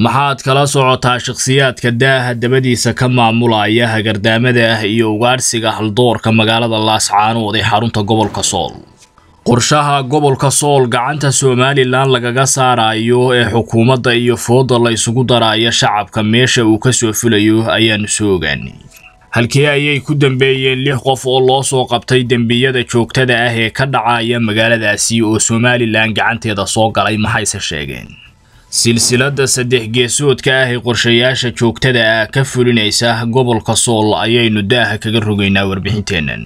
maxaad kala socotaa shakhsiyaadka daaha dabadiisa ka maamulaya hagardaamada ah iyo ugaadhsiga haldoorka magaalada laascaanood ee xarunta gobolka sool? Qorshaha gobolka sool gacanta somalilan lagaga saarayo ee xukuumadda iyo fooda la isugu daraayo shacabka meesha uu ka soo fulayo ayaanu soo ogaanay. Halkii ayay ku dambeeyeen lix qof oo loo soo qabtay dembiyada joogtada ah ee ka dhacaya magaaladaasi oo somalilan gacanteeda soo galay maxayse sheegeen silsiladda saddex geesoodka ah ee qorshayaasha joogtada ah ka fulinaysa gobolka sool ayaynu daaha kaga rogaynaa warbixinteennan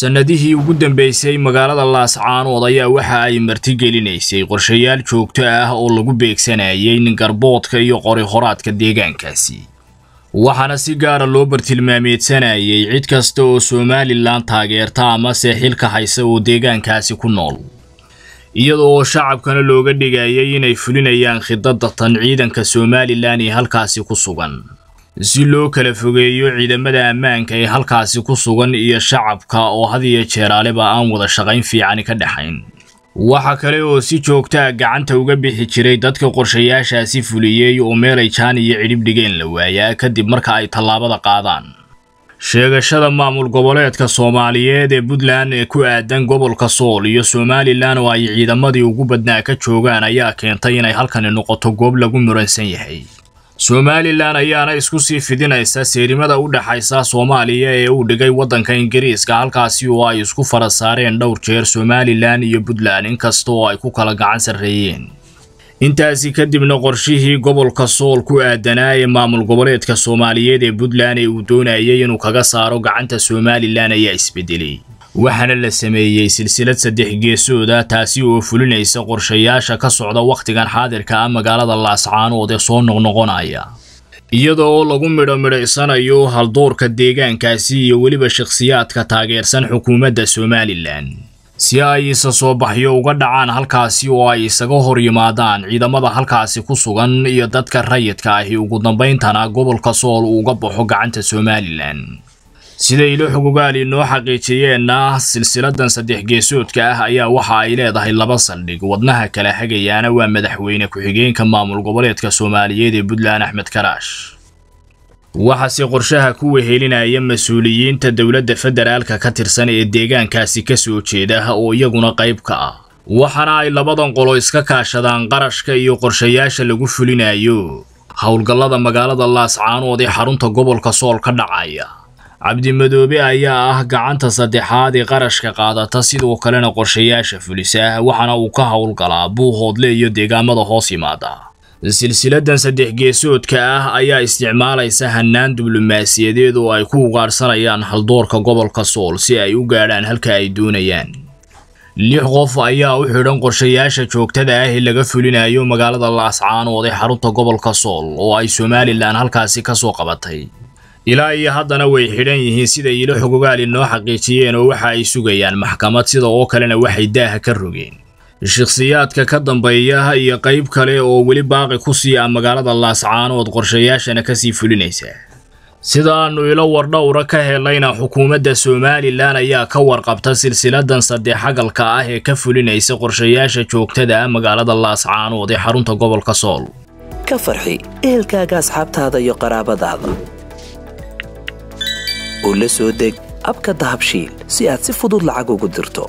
sannadihii ugu dambeysay magaalada laascaanood ayaa waxa ay martigelinaysay qorshayaal joogto ah oo lagu beegsanayay garboodka iyo qori-horaadka deegaankaasi. Waxaana si gaara loo bartilmaameedsanayay cid kasta oo somalilan taageerta amase xilka haysa oo deegaankaasi ku nool iyada oo shacabkana looga dhigayay inay fulinayaan khidada tan ciidanka somalilan ee halkaasi ku sugan. Si loo kala fogeeyo ciidamada ammaanka ee halkaasi ku sugan iyo shacabka oo had iyo jeeraaleba aan wada shaqayn fiicani ka dhexayn waxa kale oo si joogtaa gacanta uga bixi jiray dadka qorshayaashaasi fuliyey oo meelay jaan iyo cidhib dhigeen la waayaa kadib marka ay tallaabada qaadaan sheegashada maamul goboleedka soomaaliyeed ee puntland ee ku aadan gobolka sool iyo somalilan oo ay ciidamadii ugu badnaa ka joogaan ayaa keentay inay halkani noqoto goob lagu muransan yahay. Somalilan ayaana isku sii fidinaysa seerimada u dhexaysa soomaaliya ee uu dhigay waddanka ingiriiska halkaasi oo ay isku fara saareen dhowr jeer somalilan iyo puntland inkasta oo ay ku kala gacan sarreeyeen intaasi kadibna qorshihii gobolka sool ku aadanaa ee maamul goboleedka soomaaliyeed ee puntland ee uu doonayay inuu kaga saaro gacanta somalilan ayaa isbedelay. Waxaana la sameeyey silsilad saddex geesooda taasi oo fulinaysa qorshayaasha ka socda wakhtigan xaadirka ah magaalada laascaanood ee soo noqnoqonaya iyada oo lagu midho midhaysanayo haldoorka deegaankaasi iyo weliba shakhsiyaadka taageersan xukuumadda somalilan si ay isa soo baxyo uga dhacaan halkaasi oo ay isaga hor yimaadaan ciidamada halkaasi ku sugan iyo dadka rayidka ahi ugu dambayntana gobolka sool uuga baxo gacanta somalilan. Sida ilo xogogaali noo xaqiijiyeenna silsiladan saddex geesoodka ah ayaa waxa ay leedahay laba saldhig. Wadnaha kala hagayaana waa madaxweyne ku-xigeenka maamul goboleedka soomaaliyeed ee puntland axmed karaash waxaase qorshaha ku wehelinaya mas'uuliyiinta dowladda federaalka ka tirsan ee deegaankaasi ka soo jeeda oo iyaguna qayb ka ah. Waxaana ay labadan qolo iska kaashadaan qarashka iyo qorshayaasha lagu fulinayo howlgallada magaalada laascaanood ee xarunta gobolka sool ka dhacaya. Cabdimadoobe ayaa ah gacanta saddexaad ee qarashka qaadata sidoo kalena qorshayaasha fulisa waxaana uu ka howlgalaa buuhoodle iyo deegaamada hoos yimaada silsiladan saddex geesoodka ah ayaa isticmaalaysa hannaan diblomaasiyadeed oo ay ku ugaadhsanayaan haldoorka gobolka sool si ay u gaadhaan halka ay doonayaan. Lix qof ayaa u xidhan qorshayaasha joogtada ah ee laga fulinayo magaalada laascaanood ee xarunta gobolka sool oo ay somalilan halkaasi ka soo qabatay. Ilaa iyo haddana way xidhan yihiin sida ilo xogogaali noo xaqiijiyeen oo waxa ay sugayaan maxkamad sida oo kalena waxay daaha ka rogeen shakhsiyaadka ka dambeeya iyo qayb kale oo weli baaqi ku sii ah magaalada laascaanood qorshayaashana ka sii fulinaysa. Sidaannu ilo wardhowra ka helayna xukuumadda somalilan ayaa ka warqabta silsiladan saddex xagalka ah ee ka fulinaysa qorshayaasha joogtada ah magaalada laascaanood ee xarunta gobolka sool. Ka farxi ehelkaaga asxaabtaada iyo qaraabadaada. Oo la soo deg abka dahabshiil si aad si fudud lacag ugu dirto